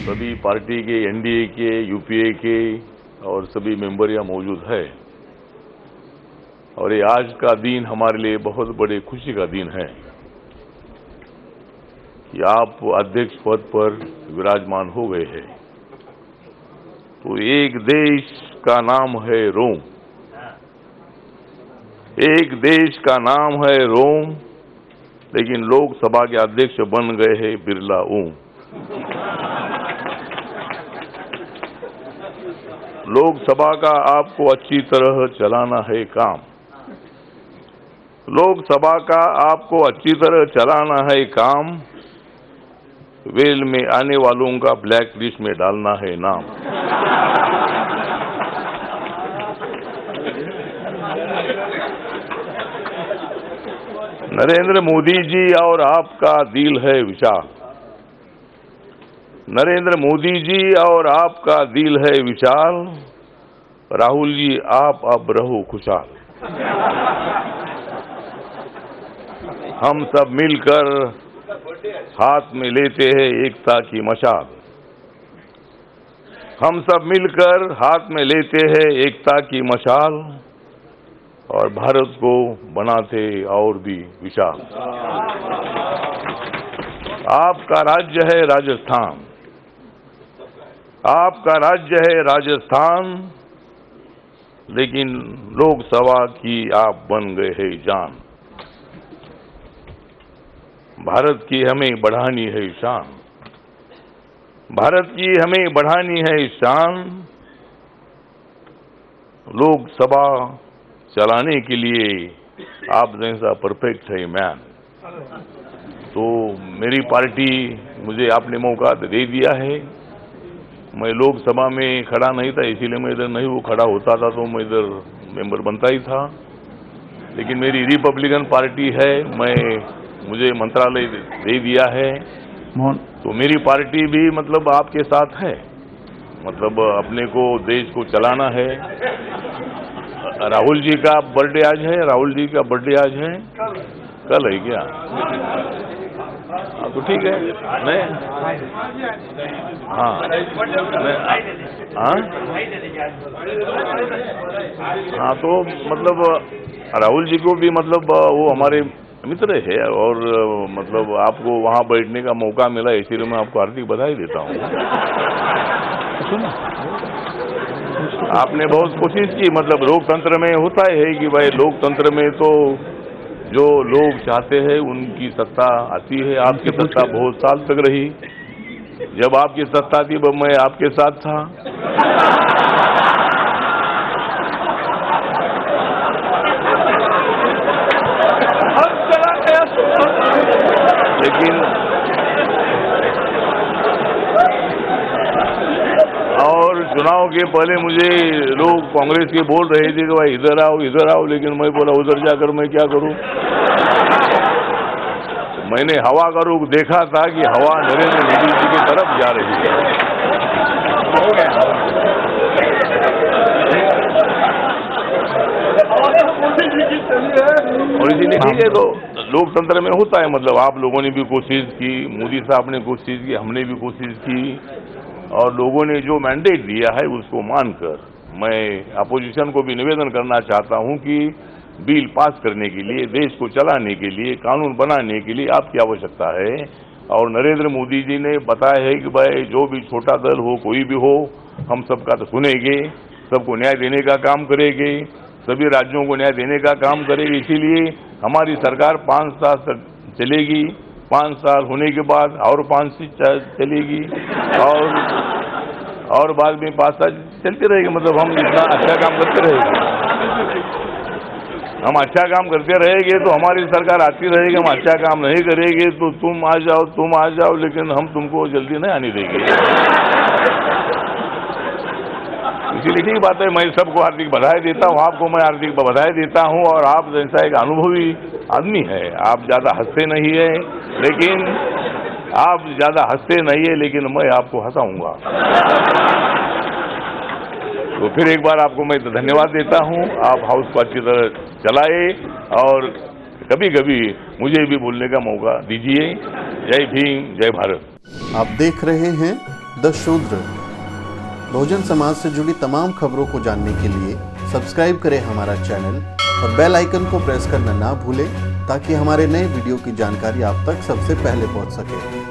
सभी पार्टी के एनडीए के यूपीए के और सभी मेंबर यहाँ मौजूद है। और ये आज का दिन हमारे लिए बहुत बड़े खुशी का दिन है कि आप अध्यक्ष पद पर विराजमान हो गए हैं। तो एक देश का नाम है रोम। एक देश का नाम है रोम, लेकिन लोकसभा के अध्यक्ष बन गए हैं बिरला ओम लोकसभा का आपको अच्छी तरह चलाना है काम। लोकसभा का आपको अच्छी तरह चलाना है काम, वेल में आने वालों का ब्लैक लिस्ट में डालना है नाम। नरेंद्र मोदी जी और आपका दिल है विशाल नरेंद्र मोदी जी और आपका दिल है विशाल। राहुल जी, आप अब रहो खुशहाल। हम सब मिलकर हाथ में लेते हैं एकता की मशाल। हम सब मिलकर हाथ में लेते हैं एकता की मशाल और भारत को बनाते और भी विशाल। आपका राज्य है राजस्थान। आपका राज्य है राजस्थान, लेकिन लोकसभा की आप बन गए हैं जान। भारत की हमें बढ़ानी है शान। भारत की हमें बढ़ानी है शान। लोकसभा चलाने के लिए आप जैसा परफेक्ट है मैन। तो मेरी पार्टी मुझे आपने मौका दे दिया है। मैं लोकसभा में खड़ा नहीं था इसीलिए मैं इधर नहीं वो खड़ा होता था तो मैं इधर मेंबर बनता ही था। लेकिन मेरी रिपब्लिकन पार्टी है मैं मुझे मंत्रालय दे दिया है। मोहन। तो मेरी पार्टी भी मतलब आपके साथ है। मतलब अपने को देश को चलाना है। राहुल जी का बर्थडे आज है राहुल जी का बर्थडे आज है। कल है क्या? तो ठीक है? मैं? हाँ। नहीं, हाँ हाँ तो मतलब राहुल जी को भी मतलब वो हमारे मित्र है और मतलब आपको वहाँ बैठने का मौका मिला इसीलिए मैं आपको हार्दिक बधाई देता हूँ। आपने बहुत कोशिश की मतलब लोकतंत्र में होता है कि भाई लोकतंत्र में तो जो लोग चाहते हैं उनकी सत्ता आती है आपकी सत्ता बहुत साल तक रही। जब आपकी सत्ता थी मैं आपके साथ था। चुनाव के पहले मुझे लोग कांग्रेस के बोल रहे थे कि भाई इधर आओ इधर आओ, लेकिन मैं बोला, उधर जाकर मैं क्या करूँ? मैंने हवा का रुख देखा था कि हवा नरेंद्र मोदी जी की तरफ़ जा रही है। और इसीलिए ठीक है तो लोकतंत्र में होता है मतलब आप लोगों ने भी कोशिश की, मोदी साहब ने कोशिश की, हमने भी कोशिश की। और लोगों ने जो मैंडेट दिया है उसको मानकर मैं अपोजिशन को भी निवेदन करना चाहता हूँ कि बिल पास करने के लिए, देश को चलाने के लिए, कानून बनाने के लिए आपकी आवश्यकता है। और नरेंद्र मोदी जी ने बताया है कि भाई, जो भी छोटा दल हो, कोई भी हो, हम सबका तो सुनेंगे, सबको न्याय देने का काम करेंगे, सभी राज्यों को न्याय देने का काम करेगी। इसीलिए हमारी सरकार पाँच साल तक चलेगी। पाँच साल होने के बाद और पाँच से चलेगी। और और बाद में पाँच साल चलती रहेगी। मतलब हम इतना अच्छा काम करते रहेंगे। हम अच्छा काम करते रहेंगे तो हमारी सरकार आती रहेगी। हम अच्छा काम नहीं करेंगे तो तुम आ जाओ, तुम आ जाओ, लेकिन हम तुमको जल्दी नहीं आने देंगे। इसीलिए ठीक बात है, मैं सबको हार्दिक बधाई देता हूँ, आपको मैं हार्दिक बधाई देता हूँ, और आप जैसा एक अनुभवी आदमी है, आप ज़्यादा हँसते नहीं है। लेकिन आप ज़्यादा हँसते नहीं है, लेकिन मैं आपको हंसाऊँगा। तो फिर एक बार आपको मैं धन्यवाद देता हूँ। आप हाउस को अच्छी तरह चलाए और कभी कभी मुझे भी बोलने का मौका दीजिए। जय भीम, जय भारत। आप देख रहे हैं द शूद्र। बहुजन समाज से जुड़ी तमाम खबरों को जानने के लिए सब्सक्राइब करें हमारा चैनल और बेल आइकन को प्रेस करना ना भूलें। ताकि हमारे नए वीडियो की जानकारी आप तक सबसे पहले पहुँच सके।